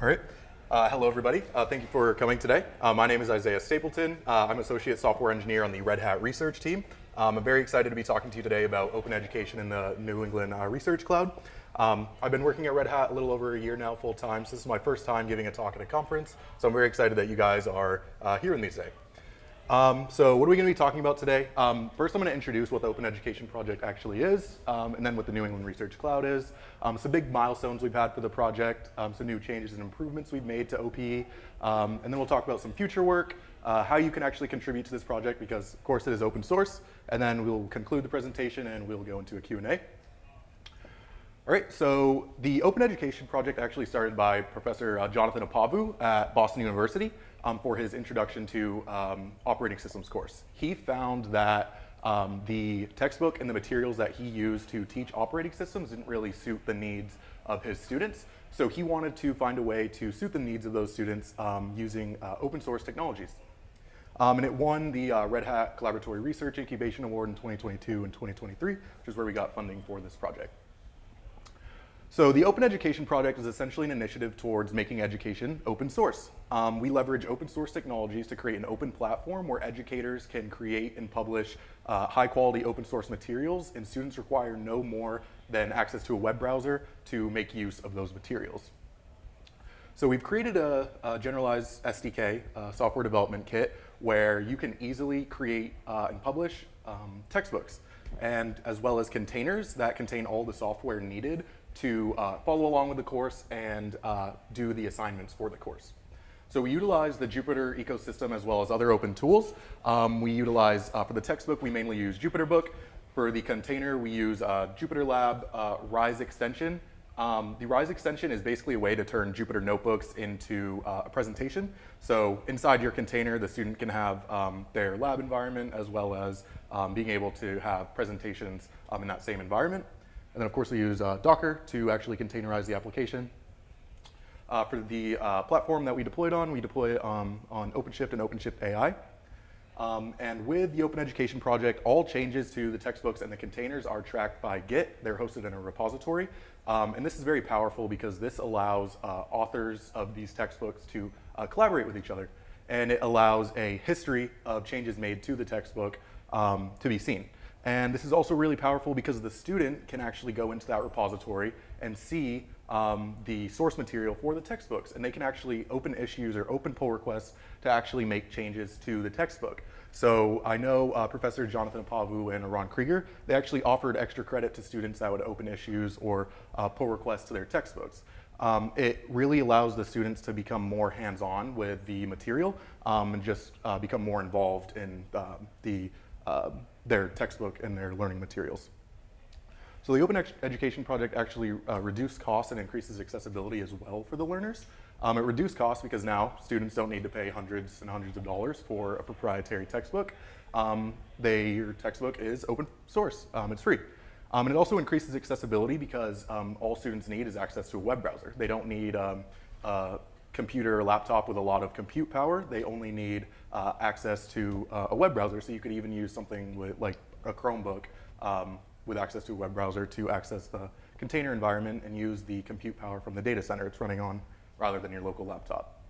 All right. Uh, hello, everybody. Uh, thank you for coming today. Uh, my name is Isaiah Stapleton. Uh, I'm Associate Software Engineer on the Red Hat Research Team. Um, I'm very excited to be talking to you today about open education in the New England uh, Research Cloud. Um, I've been working at Red Hat a little over a year now, full time. So this is my first time giving a talk at a conference. So I'm very excited that you guys are uh, here with me today. Um, so what are we going to be talking about today? Um, first, I'm going to introduce what the Open Education Project actually is, um, and then what the New England Research Cloud is. Um, some big milestones we've had for the project, um, some new changes and improvements we've made to OPE, um, and then we'll talk about some future work, uh, how you can actually contribute to this project, because of course it is open source, and then we'll conclude the presentation and we'll go into a Q&A. All right, so the Open Education Project actually started by Professor uh, Jonathan Appavoo at Boston University um, for his Introduction to um, Operating Systems course. He found that um, the textbook and the materials that he used to teach operating systems didn't really suit the needs of his students. So he wanted to find a way to suit the needs of those students um, using uh, open source technologies. Um, and it won the uh, Red Hat Collaboratory Research Incubation Award in 2022 and 2023, which is where we got funding for this project. So the Open Education Project is essentially an initiative towards making education open source. Um, we leverage open source technologies to create an open platform where educators can create and publish uh, high quality open source materials and students require no more than access to a web browser to make use of those materials. So we've created a, a generalized SDK, uh, software development kit, where you can easily create uh, and publish um, textbooks and as well as containers that contain all the software needed to uh, follow along with the course and uh, do the assignments for the course. So we utilize the Jupyter ecosystem as well as other open tools. Um, we utilize, uh, for the textbook, we mainly use JupyterBook. For the container, we use uh, Jupyter Lab uh, Rise extension. Um, the Rise extension is basically a way to turn Jupyter notebooks into uh, a presentation. So inside your container, the student can have um, their lab environment as well as um, being able to have presentations um, in that same environment. And then of course we use uh, Docker to actually containerize the application. Uh, for the uh, platform that we deployed on, we deploy um, on OpenShift and OpenShift AI. Um, and with the Open Education Project, all changes to the textbooks and the containers are tracked by Git. They're hosted in a repository. Um, and this is very powerful because this allows uh, authors of these textbooks to uh, collaborate with each other. And it allows a history of changes made to the textbook um, to be seen. And this is also really powerful because the student can actually go into that repository and see um, the source material for the textbooks. And they can actually open issues or open pull requests to actually make changes to the textbook. So I know uh, Professor Jonathan Appavoo and Orran Krieger, they actually offered extra credit to students that would open issues or uh, pull requests to their textbooks. Um, it really allows the students to become more hands-on with the material um, and just uh, become more involved in um, the uh, their textbook and their learning materials. So the Open Education Project actually uh, reduced costs and increases accessibility as well for the learners. Um, it reduced costs because now students don't need to pay hundreds and hundreds of dollars for a proprietary textbook. Um, they, your textbook is open source, um, it's free. Um, and it also increases accessibility because um, all students need is access to a web browser. They don't need um, a computer or laptop with a lot of compute power. They only need uh, access to uh, a web browser. So you could even use something with, like a Chromebook um, with access to a web browser to access the container environment and use the compute power from the data center it's running on rather than your local laptop.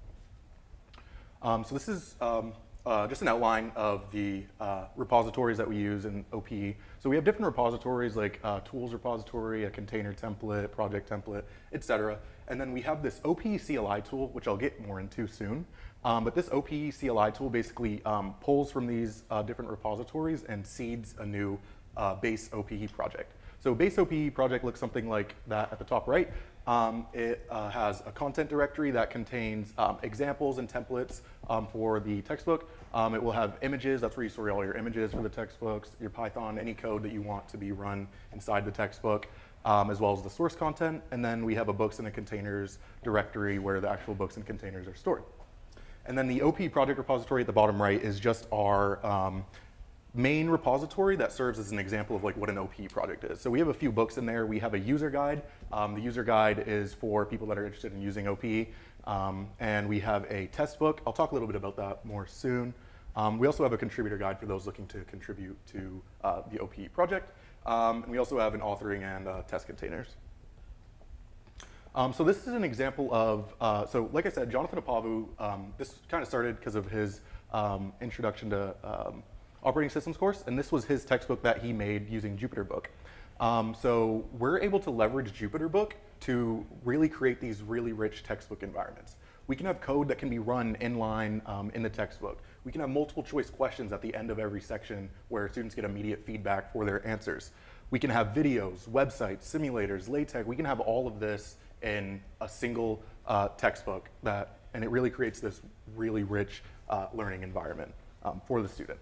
Um, so this is um, uh, just an outline of the uh, repositories that we use in OPE. So we have different repositories like uh, tools repository, a container template, project template, etc. And then we have this OPE CLI tool, which I'll get more into soon. Um, but this OPE CLI tool basically um, pulls from these uh, different repositories and seeds a new uh, base OPE project. So base OPE project looks something like that at the top right. Um, it uh, has a content directory that contains um, examples and templates um, for the textbook. Um, it will have images, that's where you store all your images for the textbooks, your Python, any code that you want to be run inside the textbook, um, as well as the source content. And then we have a books and containers directory where the actual books and containers are stored. And then the OP project repository at the bottom right is just our um, main repository that serves as an example of like what an OP project is. So we have a few books in there. We have a user guide. Um, the user guide is for people that are interested in using OP. Um, and we have a test book. I'll talk a little bit about that more soon. Um, we also have a contributor guide for those looking to contribute to uh, the OP project. Um, and we also have an authoring and uh, test containers. Um, so this is an example of, uh, so like I said, Jonathan Appavoo, um, this kind of started because of his um, introduction to um, operating systems course, and this was his textbook that he made using JupyterBook. Um, so we're able to leverage JupyterBook to really create these really rich textbook environments. We can have code that can be run inline um, in the textbook. We can have multiple choice questions at the end of every section where students get immediate feedback for their answers. We can have videos, websites, simulators, LaTeX. We can have all of this in a single uh, textbook that, and it really creates this really rich uh, learning environment um, for the student.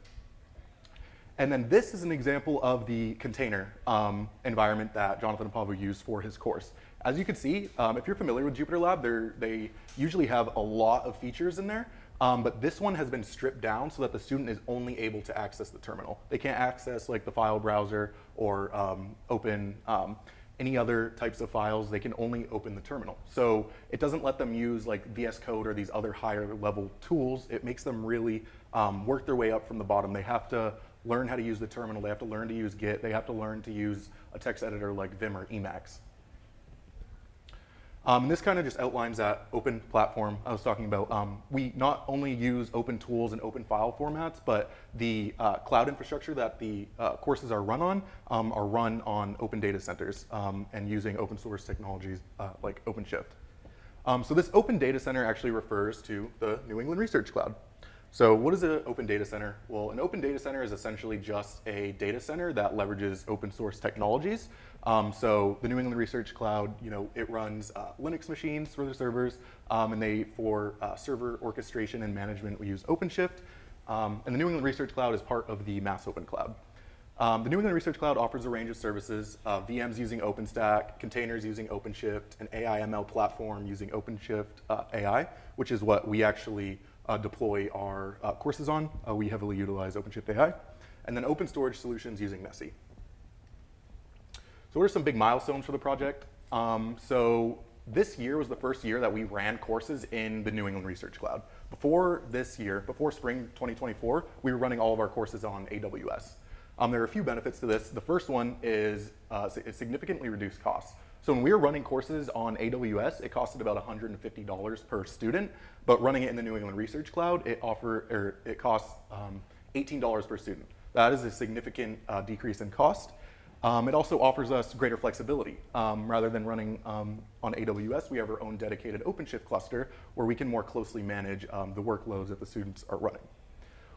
And then this is an example of the container um, environment that Jonathan Appavoo used for his course. As you can see, um, if you're familiar with JupyterLab, they usually have a lot of features in there, um, but this one has been stripped down so that the student is only able to access the terminal. They can't access like the file browser or um, open um, any other types of files. They can only open the terminal. So it doesn't let them use like VS Code or these other higher level tools. It makes them really um, work their way up from the bottom. They have to learn how to use the terminal. They have to learn to use Git. They have to learn to use a text editor like Vim or Emacs. Um, this kind of just outlines that open platform I was talking about. Um, we not only use open tools and open file formats, but the uh, cloud infrastructure that the uh, courses are run on um, are run on open data centers um, and using open source technologies uh, like OpenShift. Um, so this open data center actually refers to the New England Research Cloud. So what is an open data center? Well, an open data center is essentially just a data center that leverages open source technologies. Um, so the New England Research Cloud, you know, it runs uh, Linux machines for the servers, um, and they, for uh, server orchestration and management, we use OpenShift. Um, and the New England Research Cloud is part of the Mass Open Cloud. Um, the New England Research Cloud offers a range of services, uh, VMs using OpenStack, containers using OpenShift, an AI ML platform using OpenShift uh, AI, which is what we actually uh, deploy our uh, courses on. Uh, we heavily utilize OpenShift AI. And then open storage solutions using NESE. So what are some big milestones for the project? Um, so this year was the first year that we ran courses in the New England Research Cloud. Before this year, before spring 2024, we were running all of our courses on AWS. Um, there are a few benefits to this. The first one is uh, significantly reduced costs. So when we were running courses on AWS, it costed about $150 per student, but running it in the New England Research Cloud, it offer or it costs um, $18 per student. That is a significant uh, decrease in cost. Um, it also offers us greater flexibility. Um, rather than running um, on AWS, we have our own dedicated OpenShift cluster where we can more closely manage um, the workloads that the students are running.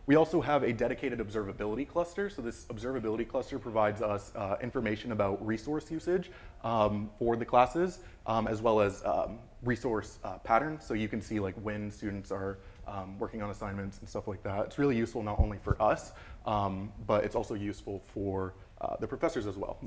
We also have a dedicated observability cluster. So this observability cluster provides us uh, information about resource usage um, for the classes, um, as well as um, resource uh, patterns. So you can see like when students are um, working on assignments and stuff like that. It's really useful not only for us, um, but it's also useful for uh, the professors as well.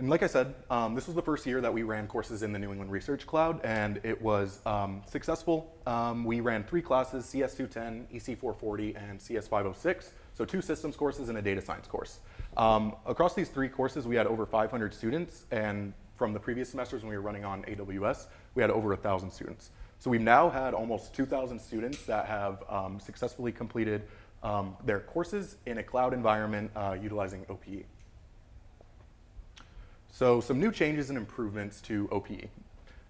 And like I said, um, this was the first year that we ran courses in the New England Research Cloud, and it was um, successful. Um, we ran three classes, CS210, EC440, and CS506, so two systems courses and a data science course. Um, across these three courses, we had over 500 students, and from the previous semesters when we were running on AWS, we had over 1,000 students. So we've now had almost 2,000 students that have um, successfully completed um, their courses in a cloud environment uh, utilizing OPE. So some new changes and improvements to OPE.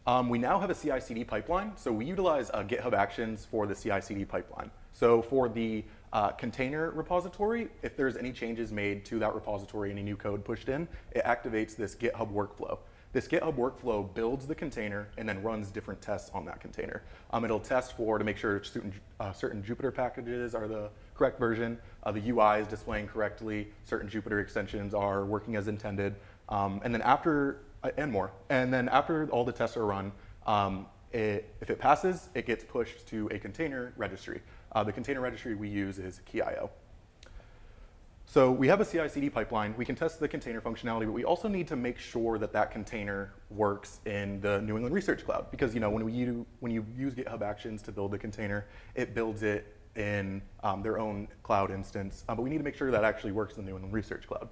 Um, we now have a CI/CD pipeline, so we utilize uh, GitHub Actions for the CI/CD pipeline. So for the uh, container repository, if there's any changes made to that repository, any new code pushed in, it activates this GitHub workflow. This GitHub workflow builds the container and then runs different tests on that container. Um, it'll test for to make sure certain, uh, certain Jupyter packages are the correct version, uh, the UI is displaying correctly, certain Jupyter extensions are working as intended, um, and then after, uh, and more, and then after all the tests are run, um, it, if it passes, it gets pushed to a container registry. Uh, the container registry we use is Quay.io. So we have a CI/CD pipeline. We can test the container functionality, but we also need to make sure that that container works in the New England Research Cloud. Because you know when we you, when you use GitHub Actions to build the container, it builds it in um, their own cloud instance. Uh, but we need to make sure that actually works in the New England Research Cloud.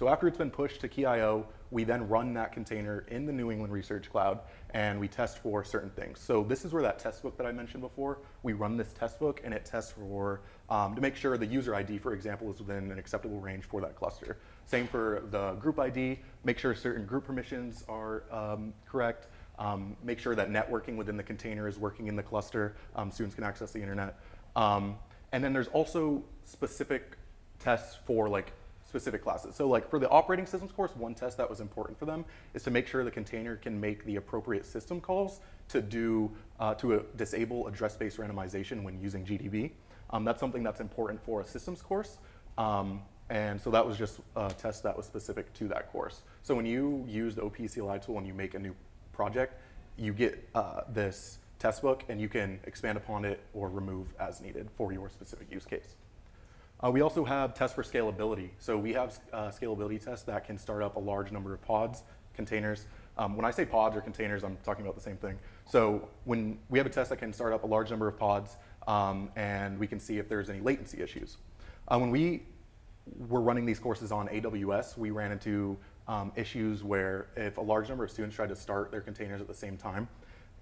So after it's been pushed to Quay.io, we then run that container in the New England Research Cloud and we test for certain things. So this is where that test book that I mentioned before, we run this test book and it tests for, um, to make sure the user ID, for example, is within an acceptable range for that cluster. Same for the group ID, make sure certain group permissions are um, correct, um, make sure that networking within the container is working in the cluster, um, students can access the internet. Um, and then there's also specific tests for like specific classes. So like for the operating systems course, one test that was important for them is to make sure the container can make the appropriate system calls to do, uh, to uh, disable address space randomization when using GDB. Um, that's something that's important for a systems course. Um, and so that was just a test that was specific to that course. So when you use the OPCLI tool and you make a new project, you get uh, this test book and you can expand upon it or remove as needed for your specific use case. Uh, we also have tests for scalability. So we have uh, scalability tests that can start up a large number of pods, containers. Um, when I say pods or containers, I'm talking about the same thing. So when we have a test that can start up a large number of pods, um, and we can see if there's any latency issues. Uh, when we were running these courses on AWS, we ran into um, issues where if a large number of students tried to start their containers at the same time,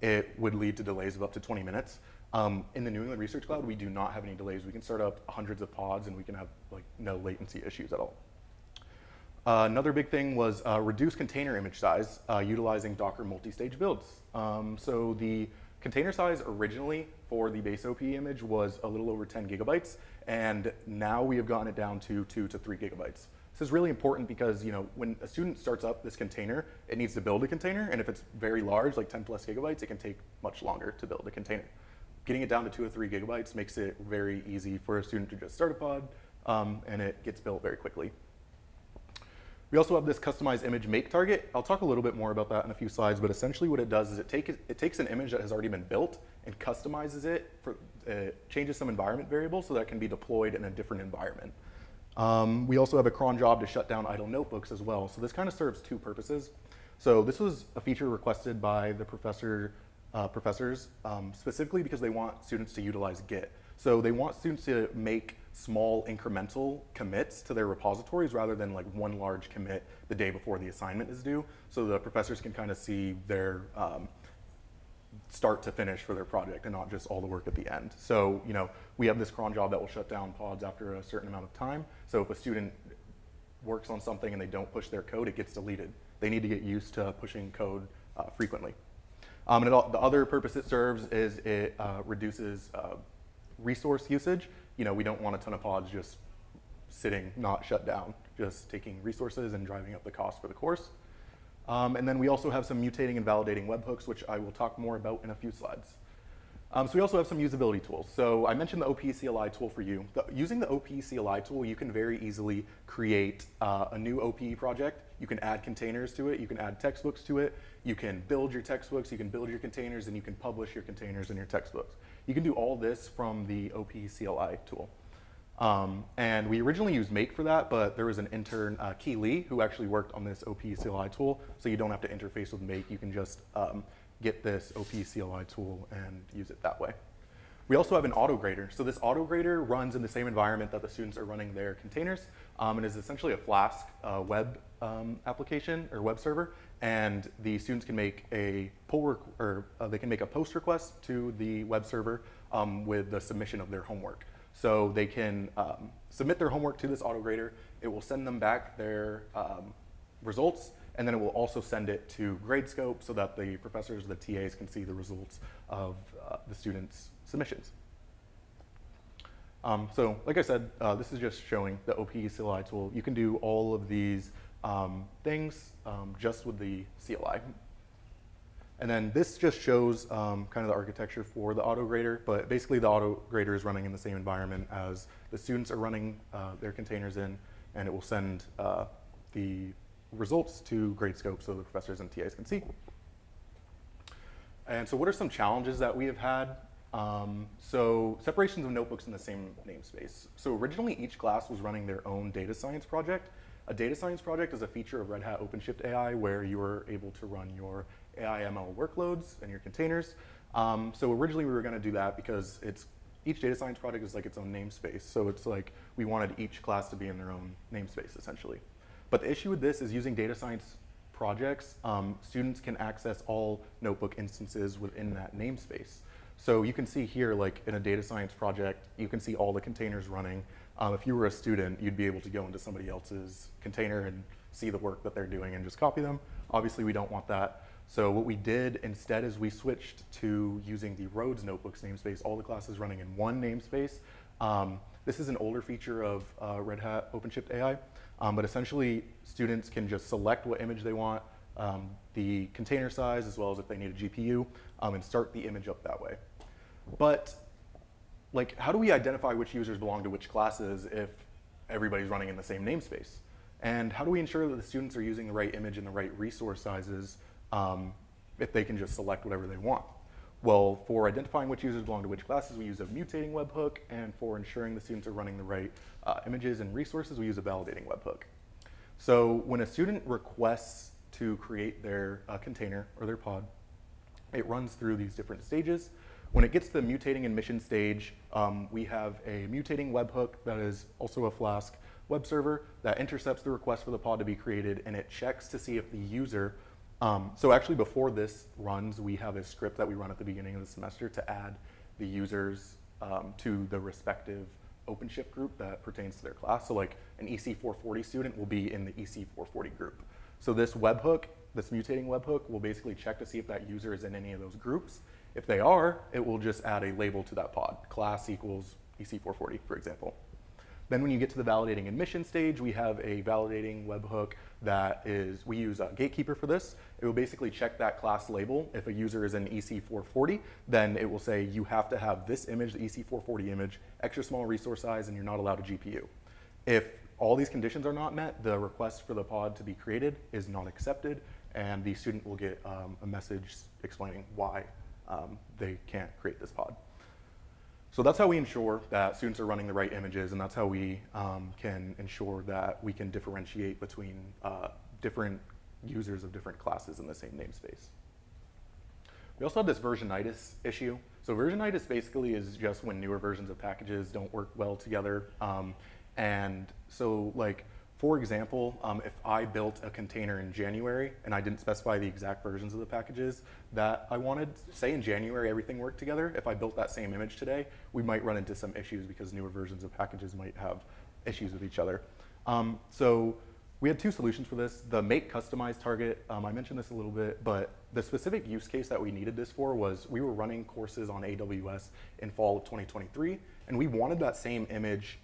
it would lead to delays of up to 20 minutes. Um, in the New England Research Cloud, we do not have any delays. We can start up hundreds of pods and we can have like no latency issues at all. Uh, another big thing was uh, reduce container image size uh, utilizing Docker multi-stage builds. Um, so the container size originally for the base OP image was a little over 10 gigabytes, and now we have gotten it down to two to three gigabytes. This is really important because you know when a student starts up this container, it needs to build a container, and if it's very large, like 10 plus gigabytes, it can take much longer to build a container. Getting it down to two or three gigabytes makes it very easy for a student to just start a pod, um, and it gets built very quickly. We also have this customized image make target. I'll talk a little bit more about that in a few slides, but essentially what it does is it, take, it takes an image that has already been built and customizes it, for, uh, changes some environment variables so that it can be deployed in a different environment. Um, we also have a cron job to shut down idle notebooks as well. So this kind of serves two purposes. So this was a feature requested by the professor, uh, professors um, specifically because they want students to utilize Git. So they want students to make small incremental commits to their repositories rather than like one large commit the day before the assignment is due. So the professors can kind of see their um, start to finish for their project and not just all the work at the end. So, you know, we have this cron job that will shut down pods after a certain amount of time. So if a student works on something and they don't push their code, it gets deleted. They need to get used to pushing code uh, frequently. Um, and all, the other purpose it serves is it uh, reduces uh, resource usage, you know, we don't want a ton of pods just sitting, not shut down, just taking resources and driving up the cost for the course. Um, and then we also have some mutating and validating webhooks, which I will talk more about in a few slides. Um, so we also have some usability tools. So I mentioned the OP-CLI tool for you. The, using the OP-CLI tool, you can very easily create uh, a new OPE project. You can add containers to it. You can add textbooks to it. You can build your textbooks. You can build your containers, and you can publish your containers and your textbooks. You can do all this from the OP-CLI tool. Um, and we originally used Make for that, but there was an intern, uh, Key Lee, who actually worked on this OP-CLI tool, so you don't have to interface with Make. You can just um, get this OP CLI tool and use it that way. We also have an auto grader. So this auto grader runs in the same environment that the students are running their containers um, and is essentially a Flask uh, web um, application or web server. And the students can make a pull or uh, they can make a post request to the web server um, with the submission of their homework. So they can um, submit their homework to this auto grader. It will send them back their um, results and then it will also send it to Gradescope so that the professors, the TAs can see the results of uh, the students' submissions. Um, so like I said, uh, this is just showing the OPE CLI tool. You can do all of these um, things um, just with the CLI. And then this just shows um, kind of the architecture for the auto grader, but basically the auto grader is running in the same environment as the students are running uh, their containers in, and it will send uh, the results to Gradescope so the professors and TAs can see. And so what are some challenges that we have had? Um, so separations of notebooks in the same namespace. So originally each class was running their own data science project. A data science project is a feature of Red Hat OpenShift AI where you are able to run your AI ML workloads and your containers. Um, so originally we were gonna do that because it's each data science project is like its own namespace. So it's like we wanted each class to be in their own namespace essentially. But the issue with this is using data science projects, um, students can access all notebook instances within that namespace. So you can see here, like in a data science project, you can see all the containers running. Um, if you were a student, you'd be able to go into somebody else's container and see the work that they're doing and just copy them. Obviously, we don't want that. So what we did instead is we switched to using the RHODS Notebooks namespace, all the classes running in one namespace. Um, this is an older feature of uh, Red Hat OpenShift AI, um, but essentially students can just select what image they want, um, the container size, as well as if they need a GPU, um, and start the image up that way. But like, how do we identify which users belong to which classes if everybody's running in the same namespace? And how do we ensure that the students are using the right image and the right resource sizes um, if they can just select whatever they want? Well, for identifying which users belong to which classes, we use a mutating webhook, and for ensuring the students are running the right uh, images and resources, we use a validating webhook. So when a student requests to create their uh, container or their pod, it runs through these different stages. When it gets to the mutating admission stage, um, we have a mutating webhook that is also a Flask web server that intercepts the request for the pod to be created, and it checks to see if the user um, so actually before this runs, we have a script that we run at the beginning of the semester to add the users um, to the respective OpenShift group that pertains to their class. So like an EC440 student will be in the EC440 group. So this webhook, this mutating webhook will basically check to see if that user is in any of those groups. If they are, it will just add a label to that pod, class equals EC440, for example. Then when you get to the validating admission stage, we have a validating webhook that is, we use a Gatekeeper for this. It will basically check that class label. If a user is in EC440, then it will say you have to have this image, the EC440 image, extra small resource size, and you're not allowed a GPU. If all these conditions are not met, the request for the pod to be created is not accepted, and the student will get um, a message explaining why um, they can't create this pod. So that's how we ensure that students are running the right images, and that's how we um, can ensure that we can differentiate between uh, different users of different classes in the same namespace. We also have this versionitis issue. So versionitis basically is just when newer versions of packages don't work well together. Um, and so like for example, um, if I built a container in January and I didn't specify the exact versions of the packages that I wanted, say in January everything worked together, if I built that same image today, we might run into some issues because newer versions of packages might have issues with each other. Um, so we had two solutions for this. The make customize target, um, I mentioned this a little bit, but the specific use case that we needed this for was we were running courses on AWS in fall of 2023, and we wanted that same image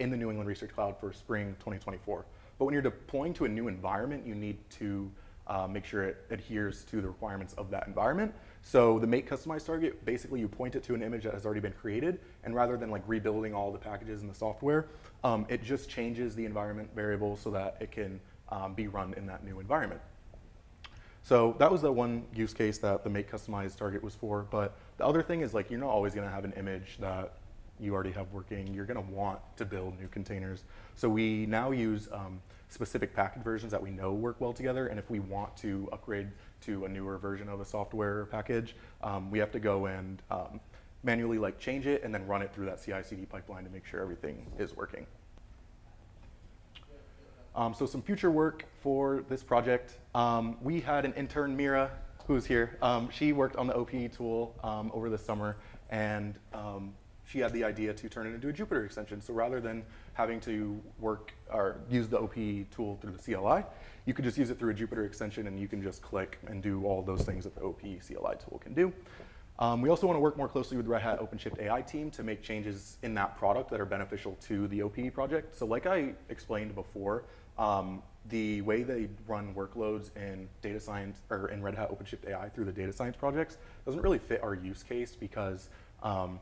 in the New England Research Cloud for spring 2024. But when you're deploying to a new environment, you need to uh, make sure it adheres to the requirements of that environment. So the make customized target, basically you point it to an image that has already been created, and rather than like rebuilding all the packages in the software, um, it just changes the environment variable so that it can um, be run in that new environment. So that was the one use case that the make customized target was for. But the other thing is like you're not always going to have an image that you already have working, you're going to want to build new containers. So we now use um, specific package versions that we know work well together. And if we want to upgrade to a newer version of a software package, um, we have to go and um, manually like change it and then run it through that CI/CD pipeline to make sure everything is working. Um, so some future work for this project. Um, we had an intern, Mira, who's here. Um, she worked on the OPE tool over the summer, and she had the idea to turn it into a Jupyter extension. So rather than having to work or use the OP tool through the CLI, you could just use it through a Jupyter extension and you can just click and do all those things that the OP CLI tool can do. Um, we also want to work more closely with Red Hat OpenShift AI team to make changes in that product that are beneficial to the OPE project. So like I explained before, um, the way they run workloads in data science or in Red Hat OpenShift AI through the data science projects doesn't really fit our use case because um,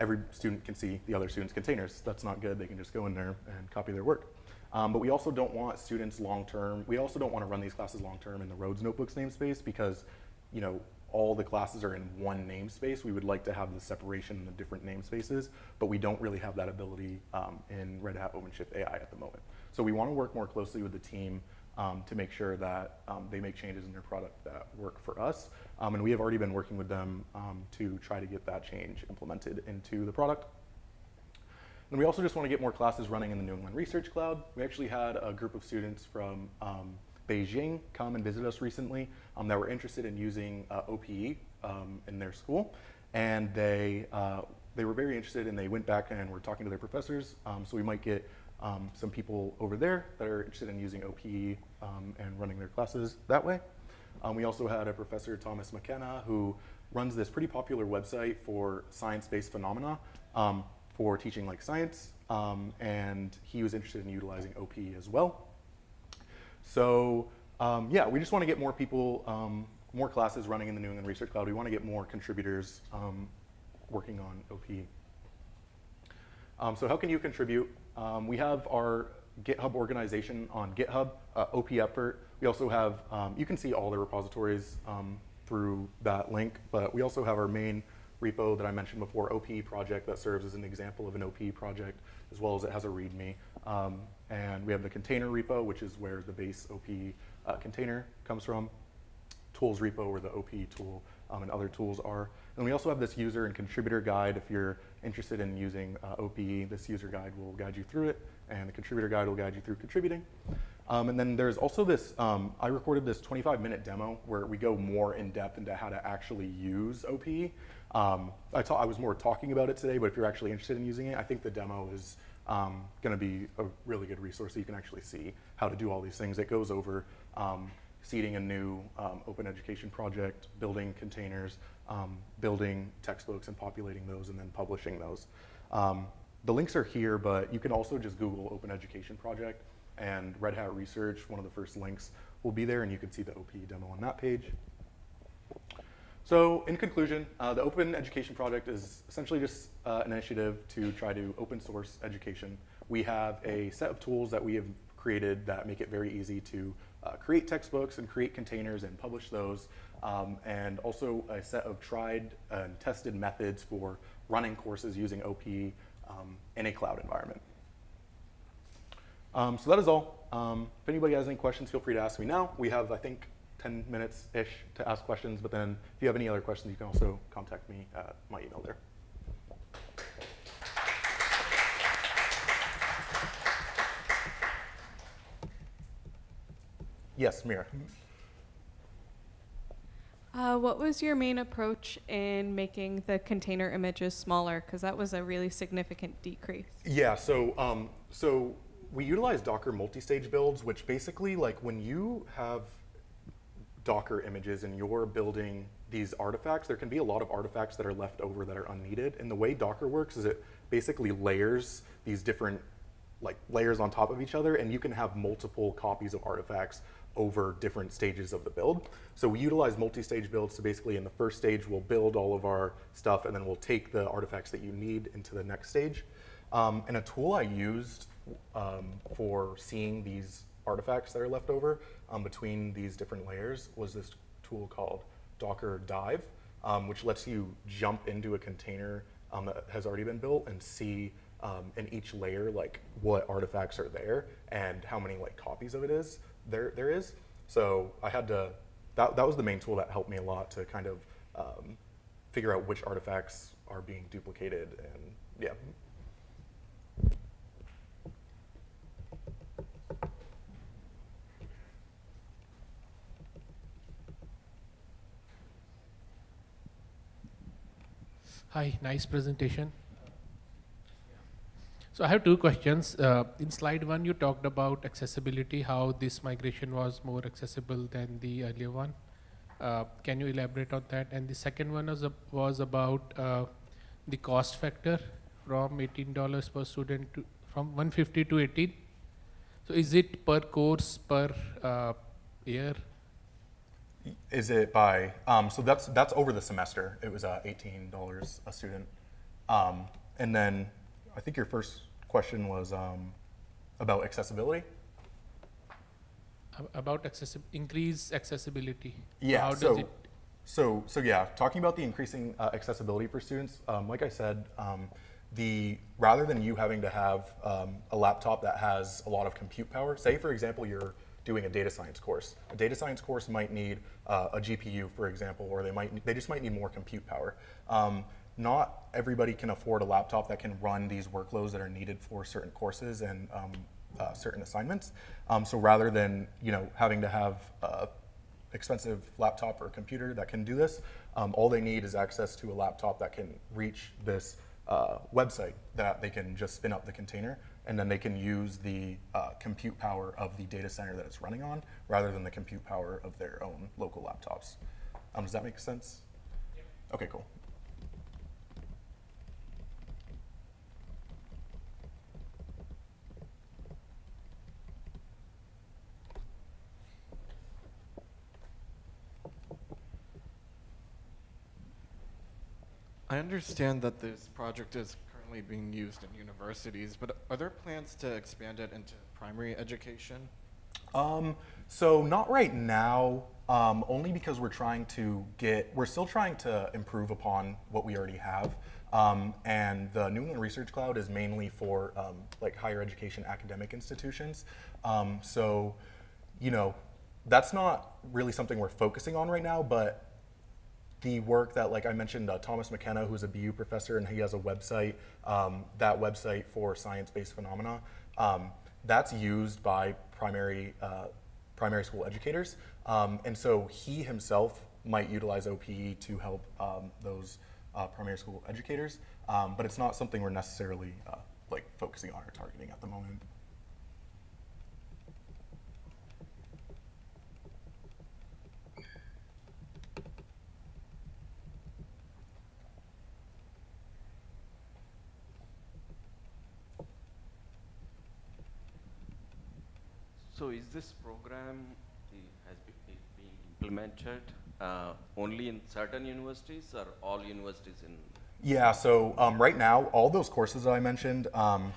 every student can see the other student's containers. That's not good. They can just go in there and copy their work. Um, but we also don't want students long-term, we also don't want to run these classes long-term in the RHODS Notebooks namespace because, you know, all the classes are in one namespace. We would like to have the separation in the different namespaces, but we don't really have that ability um, in Red Hat OpenShift AI at the moment. So we want to work more closely with the team um, to make sure that um, they make changes in their product that work for us. Um, and we have already been working with them um, to try to get that change implemented into the product. And we also just want to get more classes running in the New England Research Cloud. We actually had a group of students from um, Beijing come and visit us recently um, that were interested in using uh, OPE in their school. And they uh, they were very interested and they went back and were talking to their professors. Um, so we might get um, some people over there that are interested in using OPE um, and running their classes that way. Um, we also had a professor, Thomas McKenna, who runs this pretty popular website for science-based phenomena um, for teaching like science, um, and he was interested in utilizing OPE as well. So um, yeah, we just want to get more people, um, more classes running in the New England Research Cloud. We want to get more contributors um, working on. Um, so how can you contribute? We have our GitHub organization on GitHub, uh, OP effort. We also have, um, you can see all the repositories um, through that link, but we also have our main repo that I mentioned before, OP project, that serves as an example of an OP project, as well as it has a README. Um, and we have the container repo, which is where the base OP uh, container comes from. Tools repo, where the OP tool um, and other tools are. And we also have this user and contributor guide. If you're interested in using uh, OPE, this user guide will guide you through it, and the contributor guide will guide you through contributing. Um, and then there's also this, um, I recorded this 25 minute demo where we go more in depth into how to actually use OP. Um, I, I, was more talking about it today, but if you're actually interested in using it, I think the demo is um, gonna be a really good resource so you can actually see how to do all these things. It goes over um, seeding a new um, open education project, building containers, um, building textbooks and populating those and then publishing those. Um, the links are here, but you can also just Google Open Education Project and Red Hat Research, one of the first links will be there and you can see the OPE demo on that page. So in conclusion, uh, the Open Education Project is essentially just uh, an initiative to try to open source education. We have a set of tools that we have created that make it very easy to uh, create textbooks and create containers and publish those, um, and also a set of tried and tested methods for running courses using OPE um, in a cloud environment. Um, so that is all. Um, if anybody has any questions, feel free to ask me now. We have, I think, 10 minutes-ish to ask questions, but then if you have any other questions, you can also contact me at my email there. Yes, Mira. Uh, what was your main approach in making the container images smaller? Because that was a really significant decrease. Yeah, so um, so we utilize Docker multi-stage builds, which basically like when you have Docker images and you're building these artifacts, there can be a lot of artifacts that are left over that are unneeded. And the way Docker works is it basically layers these different like layers on top of each other, and you can have multiple copies of artifacts over different stages of the build. So we utilize multi-stage builds So basically in the first stage we'll build all of our stuff and then we'll take the artifacts that you need into the next stage. Um, and a tool I used um, for seeing these artifacts that are left over um, between these different layers was this tool called Docker Dive, um, which lets you jump into a container um, that has already been built and see um, in each layer like what artifacts are there and how many like copies of it is there, there is. So I had to, that, that was the main tool that helped me a lot to kind of figure out which artifacts are being duplicated and yeah. Hi, nice presentation. So I have two questions. Uh, in slide one, you talked about accessibility, how this migration was more accessible than the earlier one. Uh, can you elaborate on that? And the second one was, was about uh, the cost factor from $18 per student to from 150 to 18. So is it per course per uh, year? Is it by? Um, so that's that's over the semester. It was uh, $18 a student, um, and then I think your first question was um, about accessibility. About accessi- increase accessibility. Yeah. How so, it? So so yeah, talking about the increasing uh, accessibility for students. Um, like I said, um, the rather than you having to have um, a laptop that has a lot of compute power. Say for example, you're doing a data science course. A data science course might need uh, a GPU, for example, or they might they just might need more compute power. Um, not everybody can afford a laptop that can run these workloads that are needed for certain courses and um, uh, certain assignments. Um, so rather than you know having to have a expensive laptop or computer that can do this, um, all they need is access to a laptop that can reach this uh, website that they can just spin up the container and then they can use the uh, compute power of the data center that it's running on rather than the compute power of their own local laptops. Um, does that make sense? Okay, cool. I understand that this project is currently being used in universities, but are there plans to expand it into primary education? Um, so not right now, um, only because we're trying to get, we're still trying to improve upon what we already have. Um, and the New England Research Cloud is mainly for um, like higher education academic institutions. Um, so, you know, that's not really something we're focusing on right now, but the work that, like I mentioned, uh, Thomas McKenna, who's a BU professor, and he has a website, um, that website for science-based phenomena, um, that's used by primary, uh, primary school educators. Um, and so he himself might utilize OPE to help um, those uh, primary school educators, um, but it's not something we're necessarily uh, like focusing on or targeting at the moment. So is this program i- has be- is implemented uh, only in certain universities or all universities in? Yeah, so um, right now, all those courses that I mentioned, um,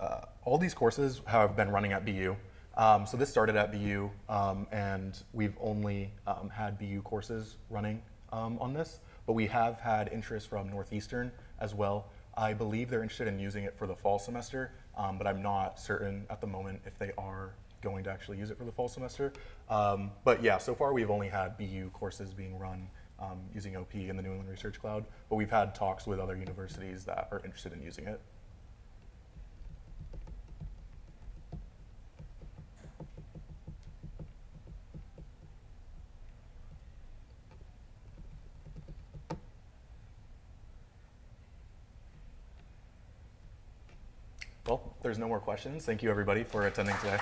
uh, all these courses have been running at BU. Um, so this started at BU, um, and we've only um, had BU courses running um, on this, but we have had interest from Northeastern as well. I believe they're interested in using it for the fall semester, but I'm not certain at the moment if they are going to actually use it for the fall semester. Um, but yeah, so far we've only had BU courses being run um, using OP in the New England Research Cloud, but we've had talks with other universities that are interested in using it. Well, there's no more questions. Thank you everybody for attending today.